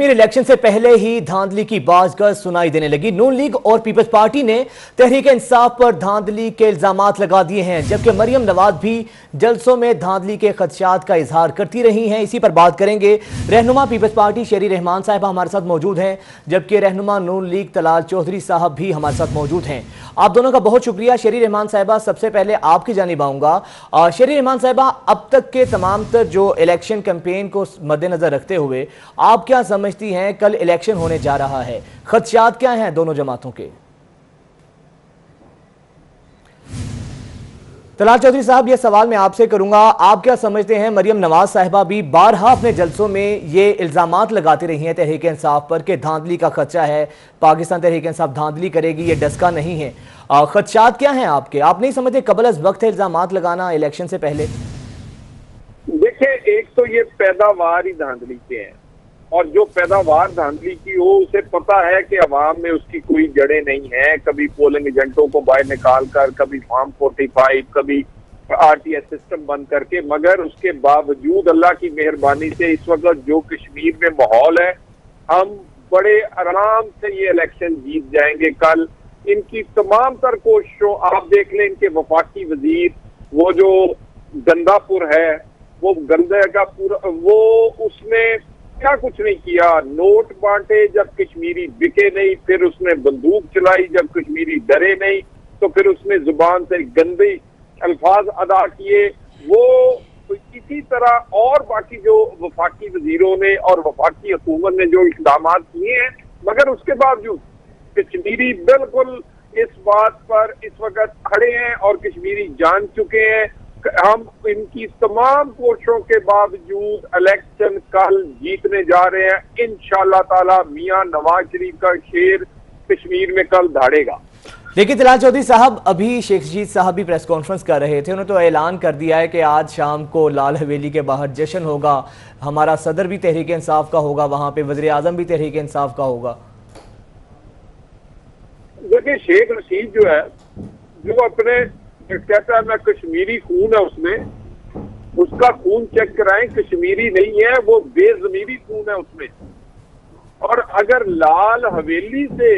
Kashmir election से पहले ही धांधली की बाजगज सुनाई देने लगी। नून लीग और पीपल्स पार्टी ने तहरीक इंसाफ पर धांधली के इल्ज़ाम लगा दिए हैं, जबकि मरियम नवाज़ भी जलसों में धांधली के खदशात का इजहार करती रही हैं। इसी पर बात करेंगे। रहनुमा पीपल्स पार्टी शेरी रहमान साहब हमारे साथ मौजूद हैं, जबकि रहनुमा नून लीग तलाल चौधरी साहब भी हमारे साथ मौजूद हैं। आप दोनों का बहुत शुक्रिया। शेरी रहमान साहबा, सबसे पहले आपकी जानिब आऊँगा। शेरी रहमान साहबा, अब तक के तमाम तर जो इलेक्शन कैंपेन को मद्देनजर रखते हुए आप क्या समझती हैं, कल इलेक्शन होने जा रहा है। खदशात क्या हैं दोनों जमातों के? तलाल चौधरी साहब, ये सवाल मैं आपसे करूँगा। आप क्या समझते हैं? मरियम नवाज़ साहिबा भी बारहा अपने जलसों में ये इल्ज़ाम लगाती रही हैं तहरीक इंसाफ पर कि धांधली का खदशा है। पाकिस्तान तहरीक इंसाफ धांधली करेगी, ये डस्का नहीं है। खदशात क्या हैं आपके? आप नहीं समझते कबल अज वक्त इल्ज़ाम लगाना इलेक्शन से पहले? देखिए, एक तो ये पैदावार ही धांधली के हैं। और जो पैदावार धांधली की हो उसे पता है कि अवाम में उसकी कोई जड़ें नहीं है। कभी पोलिंग एजेंटों को बाहर निकाल कर कभी फॉर्म फोर्टी फाइव कभी आरटीएस सिस्टम बंद करके, मगर उसके बावजूद अल्लाह की मेहरबानी से इस वक्त जो कश्मीर में माहौल है, हम बड़े आराम से ये इलेक्शन जीत जाएँगे कल। इनकी तमाम तर कोशिशों, आप देख लें इनके वफाकी वज़ीर, वो जो गंदापुर है, वो गंदे का पूरा, वो उसने क्या कुछ नहीं किया। नोट बांटे जब कश्मीरी बिके नहीं, फिर उसने बंदूक चलाई जब कश्मीरी डरे नहीं तो फिर उसने ज़ुबान से गंदे अल्फाज अदा किए। वो इसी तरह और बाकी जो वफाकी वजीरों ने और वफाकी हुकूमत ने जो इकदाम किए हैं, मगर उसके बावजूद कश्मीरी बिल्कुल इस बात पर इस वक्त खड़े हैं और कश्मीरी जान चुके हैं हम इनकी तमाम कोशिशों के बावजूद इलेक्शन कल जीतने जा रहे हैं। इन ताला मियाँ नवाज़ शरीफ का शेर कश्मीर में कल धाड़ेगा। लेकिन तलाल चौधरी साहब अभी शेख जीत साहब भी प्रेस कॉन्फ्रेंस कर रहे थे। उन्होंने तो ऐलान कर दिया है कि आज शाम को लाल हवेली के बाहर जश्न होगा। हमारा सदर भी तहरीक इंसाफ का होगा वहाँ पे वजी आज़म भी तहरीक इंसाफ का होगा। देखिए शेख रशीद जो है जो अपने कहता है मैं कश्मीरी खून है उसमें, उसका खून चेक कराएँ, कश्मीरी नहीं है, वो बेजमीरी खून है उसमें। और अगर लाल हवेली से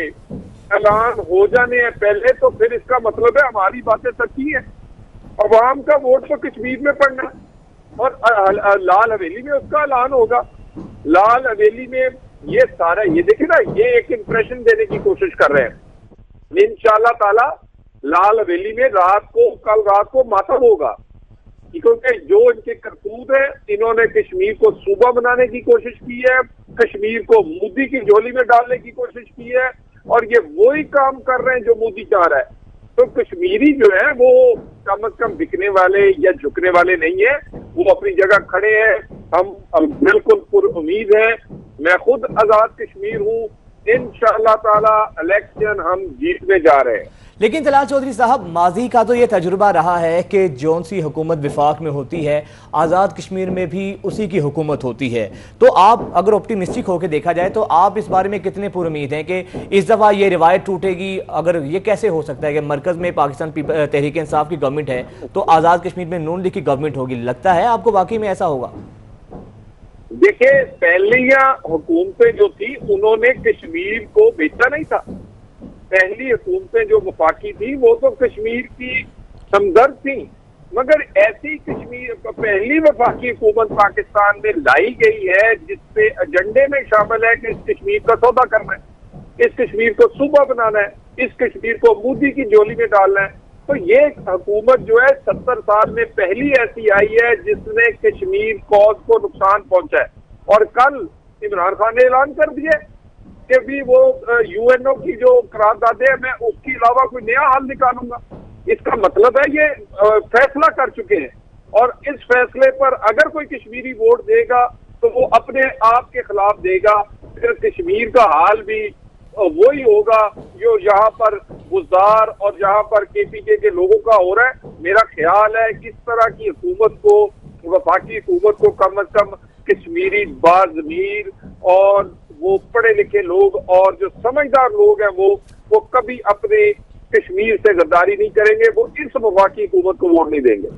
ऐलान हो जाने हैं पहले तो फिर इसका मतलब है हमारी बातें सच्ची है। अवाम का वोट तो कश्मीर में पड़ना है, और लाल हवेली में उसका ऐलान होगा। लाल हवेली में ये सारा, ये देखिए ना, ये एक इंप्रेशन देने की कोशिश कर रहे हैं। इंशाल्लाह ताला लाल हवेली में रात को, कल रात को मातम होगा। क्योंकि जो इनके करतूत है, इन्होंने कश्मीर को सूबा बनाने की कोशिश की है, कश्मीर को मोदी की झोली में डालने की कोशिश की है, और ये वही काम कर रहे हैं जो मोदी चाह रहा है। तो कश्मीरी जो है, वो कम अज कम बिकने वाले या झुकने वाले नहीं है। वो अपनी जगह खड़े हैं। हम बिल्कुल पुर उम्मीद है। मैं खुद आज़ाद कश्मीर हूँ। इन ताला इलेक्शन हम जीतने जा रहे हैं। लेकिन तलाल चौधरी साहब, माजी का तो ये तजुर्बा रहा है कि जौन सी हुकूमत विफाक में होती है, आज़ाद कश्मीर में भी उसी की हुकूमत होती है। तो आप अगर ऑप्टिमिस्टिक होकर देखा जाए तो आप इस बारे में कितने पुर उम्मीद हैं कि इस दफ़ा ये रिवायत टूटेगी? अगर ये कैसे हो सकता है कि मरकज़ में पाकिस्तान तहरीक इंसाफ की गवर्नमेंट है तो आज़ाद कश्मीर में नून लीग की गवर्नमेंट होगी। लगता है आपको वाकई में ऐसा होगा? देखिए पहलिया हुकूमतें जो थी, उन्होंने कश्मीर को बेचा नहीं था। पहली हुकूमतें जो वफाकी थी, वो तो कश्मीर की हमदर्द थी। मगर ऐसी कश्मीर, पहली वफाकी हुकूमत पाकिस्तान में लाई गई है, जिसपे एजेंडे में शामिल है कि इस कश्मीर का सौदा करना है, इस कश्मीर को सूबा बनाना है, इस कश्मीर को मोदी की जोली में डालना है। तो ये हुकूमत जो है, सत्तर साल में पहली ऐसी आई है, जिसने कश्मीर कौज को नुकसान पहुँचा है। और कल इमरान खान ने ऐलान कर दिया कि भी वो यूएनओ की जो करारदादे है, मैं उसके अलावा कोई नया हल निकालूँगा। इसका मतलब है ये फैसला कर चुके हैं। और इस फैसले पर अगर कोई कश्मीरी वोट देगा तो वो अपने आप के खिलाफ देगा। फिर कश्मीर का हाल भी वही होगा जो यहाँ पर गुजार और जहाँ पर के केपीके के लोगों का हो रहा है। मेरा ख्याल है किस तरह की हुकूमत को, वफाकी हुकूमत को कम अज कम कश्मीरी बाजमीर और वो पढ़े लिखे लोग और जो समझदार लोग हैं वो वो कभी अपने कश्मीर से गद्दारी नहीं करेंगे, वो इस वफाकी हुकूमत को वोट नहीं देंगे।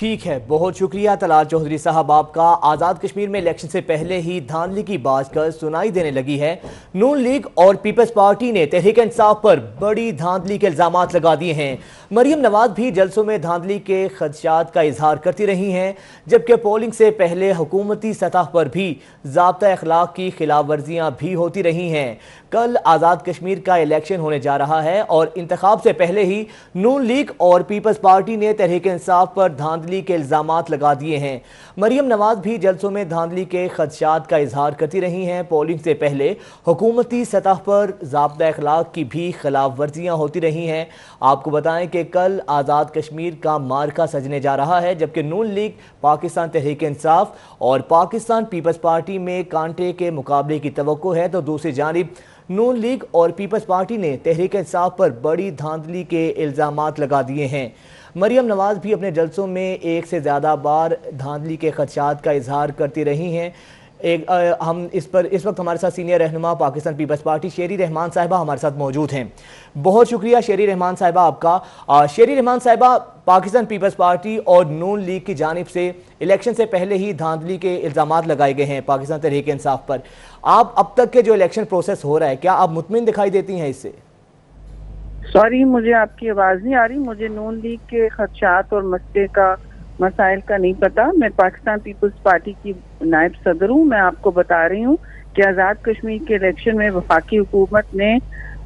ठीक है, बहुत शुक्रिया तलाल चौधरी साहब। आपका आज़ाद कश्मीर में इलेक्शन से पहले ही धांधली की बात कर सुनाई देने लगी है। नून लीग और पीपल्स पार्टी ने तहरीक इंसाफ पर बड़ी धांधली के इल्ज़ाम लगा दिए हैं। मरियम नवाज़ भी जलसों में धांधली के खदशात का इजहार करती रही हैं, जबकि पोलिंग से पहले हुकूमती सतह पर भी जबता अखलाक की खिलाफ वर्जियाँ भी होती रही हैं। कल आज़ाद कश्मीर का इलेक्शन होने जा रहा है और इंतखब से पहले ही नून लीग और पीपल्स पार्टी ने तहरीक इंसाफ पर धांधली के इल्ज़ाम लगा दिए हैं। मरियम नवाज़ भी जलसों में धांधली के खदशात का इजहार करती रही हैं। पोलिंग से पहले हुकूमती सतह पर जबता अखलाक की भी खिलाफ वर्जियाँ होती रही हैं। आपको बताएँ कि कल आज़ाद कश्मीर का मार्का सजने जा रहा है, जबकि नून लीग, पाकिस्तान तहरीक इंसाफ और पाकिस्तान पीपल्स पार्टी में कांटे के मुकाबले की तो है। तो दूसरी जानब नून लीग और पीपल्स पार्टी ने तहरीक इंसाफ पर बड़ी धांधली के इल्ज़ाम लगा दिए हैं। मरियम नवाज़ भी अपने जलसों में एक से ज़्यादा बार धांधली के खदशात का इजहार करती रही हैं। एक आ, हम इस पर इस वक्त हमारे साथ सीनियर रहनुमा पाकिस्तान पीपल्स पार्टी शेरी रहमान साहिबा हमारे साथ मौजूद हैं। बहुत शुक्रिया शेरी रहमान साहिबा आपका। आ, शेरी रहमान साहिबा पाकिस्तान पीपल्स पार्टी और नून लीग की जानब से इलेक्शन से पहले ही धांधली के इल्ज़ाम लगाए गए हैं पाकिस्तान तहरीक इंसाफ पर। आप अब तक के जो इलेक्शन प्रोसेस हो रहा है क्या आप मुतमिन दिखाई देती हैं इससे? सॉरी मुझे आपकी आवाज़ नहीं आ रही। मुझे नून लीग के खदशात और मसले का मसाइल का नहीं पता। मैं पाकिस्तान पीपल्स पार्टी की नायब सदर हूँ। मैं आपको बता रही हूँ कि आज़ाद कश्मीर के इलेक्शन में वफाकी हुकूमत ने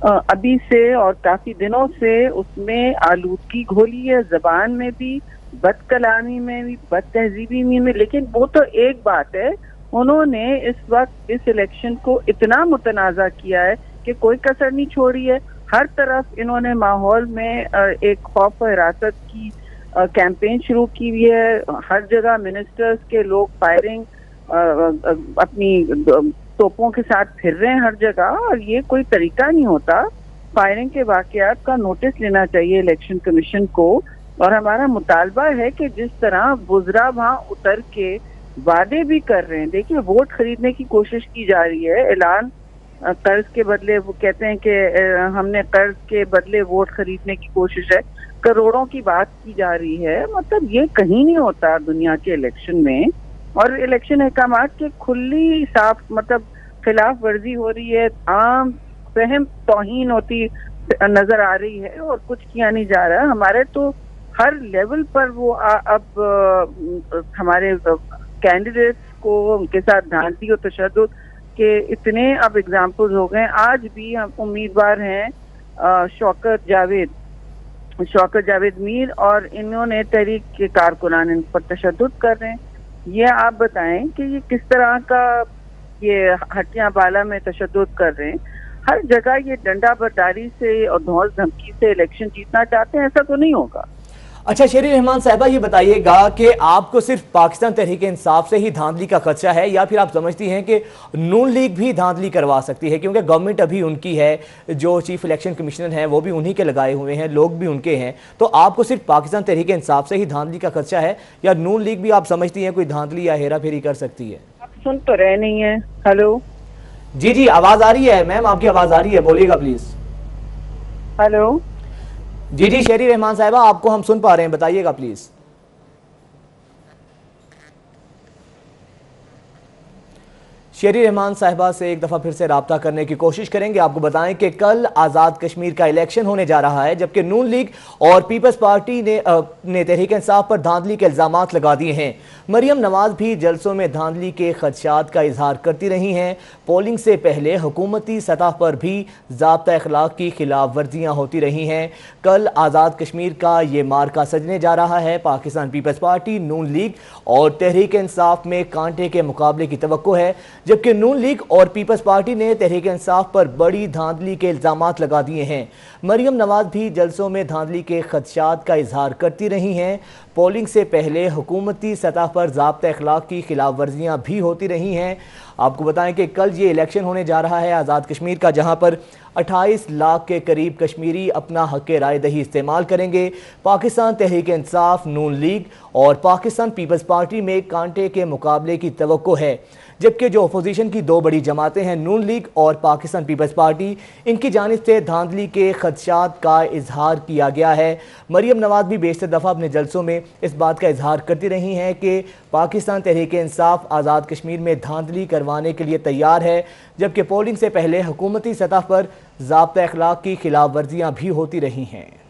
अभी से और काफ़ी दिनों से उसमें आलूदगी घोली है, जबान में भी बद कलामी में भी बद तहजीबी में लेकिन वो तो एक बात है, उन्होंने इस वक्त, इस इलेक्शन को इतना मुतनाज़ा किया है कि कोई कसर नहीं छोड़ी है। हर तरफ़ इन्होंने माहौल में एक खौफ हिरासत की कैंपेन शुरू की हुई है। हर जगह मिनिस्टर्स के लोग फायरिंग अपनी तोपों के साथ फिर रहे हैं हर जगह और ये कोई तरीका नहीं होता। फायरिंग के वाकयात का नोटिस लेना चाहिए इलेक्शन कमीशन को। और हमारा मुतालबा है कि जिस तरह बुजरा वहाँ उतर के वादे भी कर रहे हैं, देखिए वोट खरीदने की कोशिश की जा रही है। ऐलान कर्ज के बदले वो कहते हैं कि हमने कर्ज के बदले वोट खरीदने की कोशिश है। करोड़ों की बात की जा रही है मतलब ये कहीं नहीं होता दुनिया के इलेक्शन में। और इलेक्शन अहकाम के खुली साफ़ मतलब खिलाफ वर्जी हो रही है आम सहम तोहन होती नज़र आ रही है और कुछ किया नहीं जा रहा। हमारे तो हर लेवल पर वो आ, अब आ, हमारे कैंडिडेट्स को उनके साथ धांधली और तशद के इतने अब एग्जाम्पल्स हो गए। आज भी हम उम्मीदवार हैं शौकत जावेद शौकत जावेद मीर और इन्होंने तहरीक के कारकुनान इन पर तशद कर रहे हैं। ये आप बताएँ कि ये किस तरह का ये हटिया बाला में तशद कर रहे हैं। हर जगह ये डंडा बरदारी से और धौस धमकी से इलेक्शन जीतना चाहते हैं, ऐसा तो नहीं होगा। अच्छा शेरी रहमान साहबा ये बताइएगा कि आपको सिर्फ़ पाकिस्तान तहरीक इंसाफ से ही धांधली का खदशा है या फिर आप समझती हैं कि नून लीग भी धांधली करवा सकती है? क्योंकि गवर्नमेंट अभी उनकी है जो चीफ इलेक्शन कमिश्नर हैं वो भी उन्हीं के लगाए हुए हैं लोग भी उनके हैं। तो आपको सिर्फ़ पाकिस्तान तहरीक इंसाफ से ही धांधली का खदशा है या नून लीग भी आप समझती हैं कोई धांधली या हेरा फेरी कर सकती है? आप सुन तो रहे नहीं है। हेलो? जी जी आवाज़ आ रही है मैम आपकी आवाज़ आ रही है बोलिएगा प्लीज़ हेलो? जी जी शेरी रहमान साहबा आपको हम सुन पा रहे हैं। बताइएगा प्लीज़ शेरी रहमान साहिबा से एक दफ़ा फिर से रबता करने की कोशिश करेंगे। आपको बताएँ कि कल आज़ाद कश्मीर का इलेक्शन होने जा रहा है, जबकि नून लीग और पीपल्स पार्टी ने ने तहरीक इंसाफ पर धांधली के इल्ज़ाम लगा दिए हैं। मरियम नवाज़ भी जलसों में धांधली के खदशात का इजहार करती रही हैं। पोलिंग से पहले हुकूमती सतह पर भी जबता अखलाक की खिलाफ वर्जियाँ होती रही हैं। कल आज़ाद कश्मीर का ये मार्का सजने जा रहा है। Pakistan peoples party, Noon league और तहरीक इंसाफ में कांटे के मुकाबले की तो है जबकि नून लीग और पीपल्स पार्टी ने तहरीक इंसाफ पर बड़ी धांधली के इल्ज़ाम लगा दिए हैं। मरियम नवाज़ भी जलसों में धांधली के खदशात का इजहार करती रही हैं। पोलिंग से पहले हुकूमती सतह पर जबत अखलाक की खिलाफ वर्जियाँ भी होती रही हैं। आपको बताएँ कि कल ये इलेक्शन होने जा रहा है आज़ाद कश्मीर का, जहाँ पर 28 लाख के करीब कश्मीरी अपना हक राय दही इस्तेमाल करेंगे। पाकिस्तान तहरीक इंसाफ, नून लीग और पाकिस्तान पीपल्स पार्टी में कांटे के मुकाबले की तो है। जबकि जो अपोजिशन की दो बड़ी जमातें हैं, नून लीग और पाकिस्तान पीपल्स पार्टी, इनकी जानब से धांधली के खदशात का इजहार किया गया है। मरीम नवाज़ भी बेशतर दफ़ा अपने जलसों में इस बात का इजहार करती रही हैं कि पाकिस्तान तहरीक इंसाफ आज़ाद कश्मीर में धांधली करवाने के लिए तैयार है, जबकि पोलिंग से पहले हुकूमती सतह पर जबता अखलाक की खिलाफ वर्जियाँ भी होती रही हैं।